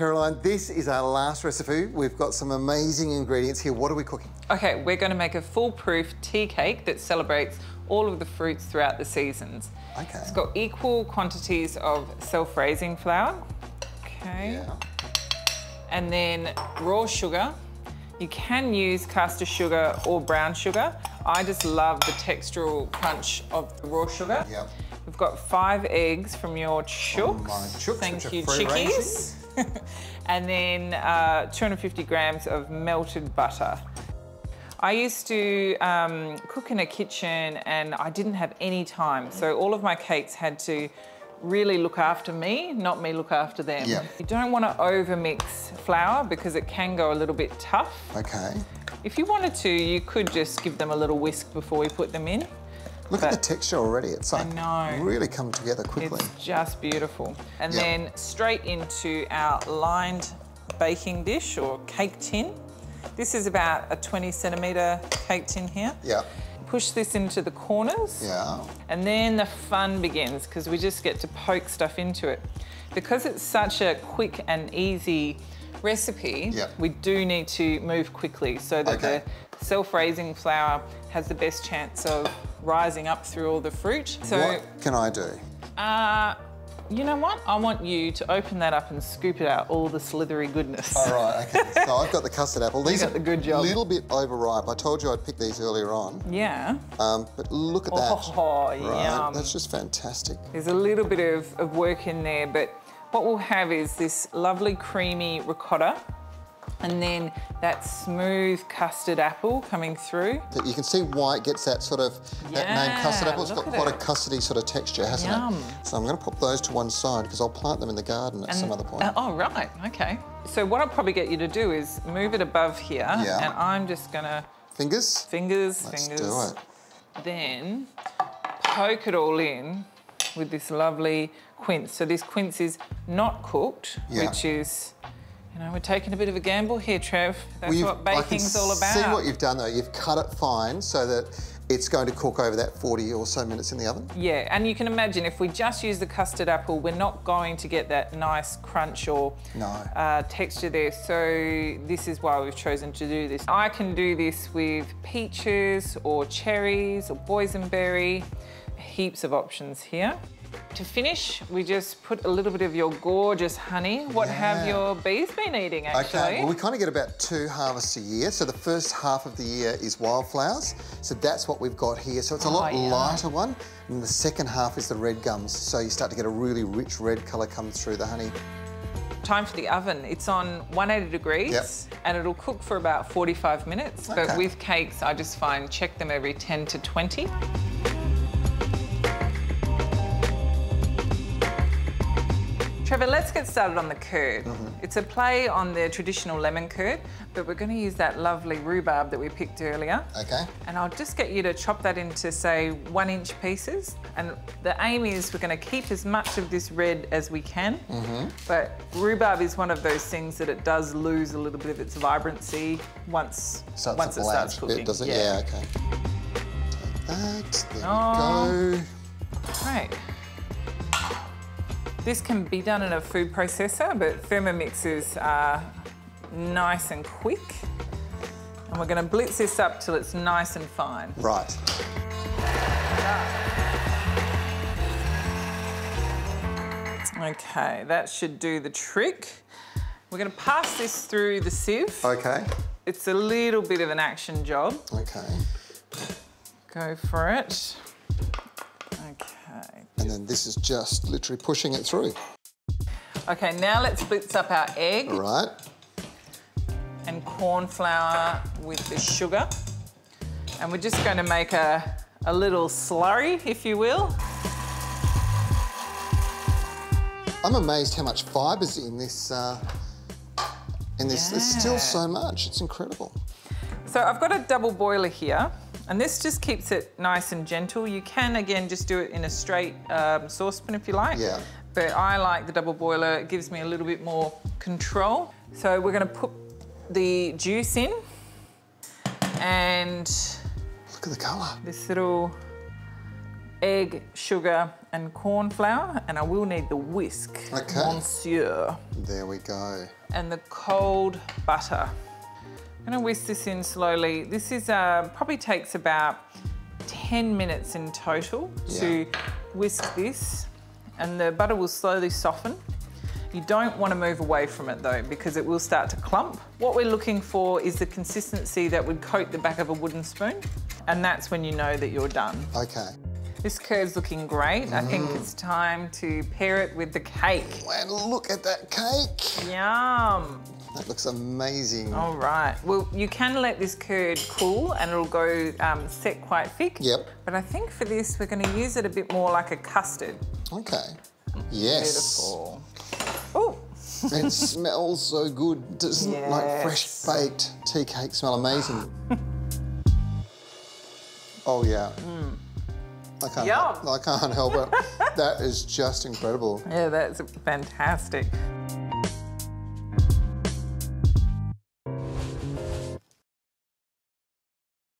Caroline, this is our last recipe. We've got some amazing ingredients here. What are we cooking? Okay, we're going to make a foolproof tea cake that celebrates all of the fruits throughout the seasons. Okay. It's got equal quantities of self-raising flour. Okay. Yeah. And then raw sugar. You can use caster sugar or brown sugar. I just love the textural crunch of the raw sugar. Yep. We've got five eggs from your chooks. my chooks, Thank you, chickies. and then uh, 250 grams of melted butter. I used to um, cook in a kitchen and I didn't have any time. So all of my cakes had to really look after me, not me look after them. Yeah. You don't want to overmix flour because it can go a little bit tough. Okay. If you wanted to, you could just give them a little whisk before we put them in. Look at the texture already. It's like really come together quickly. It's just beautiful. And Yep. then straight into our lined baking dish or cake tin. This is about a 20 centimetre cake tin here. Yeah. Push this into the corners. Yeah. And then the fun begins because we just get to poke stuff into it. Because it's such a quick and easy recipe, Yep. we do need to move quickly so that Okay. the self-raising flour has the best chance of rising up through all the fruit. So what can I do? uh, you know what? I want you to open that up and scoop it out, all the slithery goodness. All right, okay. So I've got the custard apple. These are the good job. a little bit overripe. I told you I'd pick these earlier on. Yeah. Um, but look at that. Oh, right? yum. That's just fantastic. There's a little bit of, of work in there, but what we'll have is this lovely creamy ricotta and then that smooth custard apple coming through. You can see why it gets that sort of that name custard apple. It's got quite a custardy sort of texture, hasn't Yum. it? So I'm going to pop those to one side because I'll plant them in the garden at some other point. Uh, oh, right, okay. So what I'll probably get you to do is move it above here Yeah. and I'm just gonna Fingers. fingers, Let's fingers. do it. then poke it all in with this lovely quince. So this quince is not cooked, Yeah. which is, you know, we're taking a bit of a gamble here, Trev. That's Well, what baking's all about. See what you've done though. You've cut it fine so that it's going to cook over that 40 or so minutes in the oven. yeah, and you can imagine if we just use the custard apple, we're not going to get that nice crunch or No. uh, texture there. So this is why we've chosen to do this. I can do this with peaches or cherries or boysenberry. Heaps of options here. To finish, we just put a little bit of your gorgeous honey. What have your bees been eating, actually? Okay, well, we kind of get about two harvests a year. So the first half of the year is wildflowers. So that's what we've got here. So it's a oh, lot Oh, yeah. lighter one. And the second half is the red gums. So you start to get a really rich red colour come through the honey. Time for the oven. It's on 180 degrees Yep. and it'll cook for about 45 minutes. Okay. But with cakes, I just find check them every 10 to 20. Trevor, let's get started on the curd. Mm-hmm. It's a play on the traditional lemon curd, but we're going to use that lovely rhubarb that we picked earlier. Okay. And I'll just get you to chop that into, say, one inch pieces. And the aim is we're going to keep as much of this red as we can. Mm-hmm. But rhubarb is one of those things that it does lose a little bit of its vibrancy once, Starts once it starts cooking. bit, does it? Yeah, okay. Take that. There Oh. we go. Great. This can be done in a food processor, but Thermomixes are nice and quick. And we're going to blitz this up till it's nice and fine. Right. Okay, that should do the trick. We're going to pass this through the sieve. Okay. It's a little bit of an action job. Okay. Go for it. And then this is just literally pushing it through. Okay, now let's blitz up our egg right. and corn flour with the sugar. And we're just going to make a, a little slurry, if you will. I'm amazed how much fiber's in this. Uh, in this, there's still so much. It's incredible. So I've got a double boiler here, and this just keeps it nice and gentle. You can, again, just do it in a straight um, saucepan if you like. Yeah. But I like the double boiler. It gives me a little bit more control. So we're going to put the juice in, and Look at the colour. this little egg, sugar, and corn flour, and I will need the whisk, Okay. monsieur, There we go. and the cold butter. I'm gonna whisk this in slowly. This is uh, probably takes about 10 minutes in total to whisk this, and the butter will slowly soften. You don't want to move away from it though, because it will start to clump. What we're looking for is the consistency that would coat the back of a wooden spoon, and that's when you know that you're done. Okay. This curd's looking great. I think it's time to pair it with the cake. And look at that cake. Yum! That looks amazing. All right. Well, you can let this curd cool and it'll go um, set quite thick. Yep. But I think for this, we're going to use it a bit more like a custard. Okay. Yes. Beautiful. Oh, it smells so good. Doesn't it? like fresh baked tea cake smell amazing. oh yeah. I can't. Mm. Yum. I can't help it. that is just incredible. yeah, that's fantastic.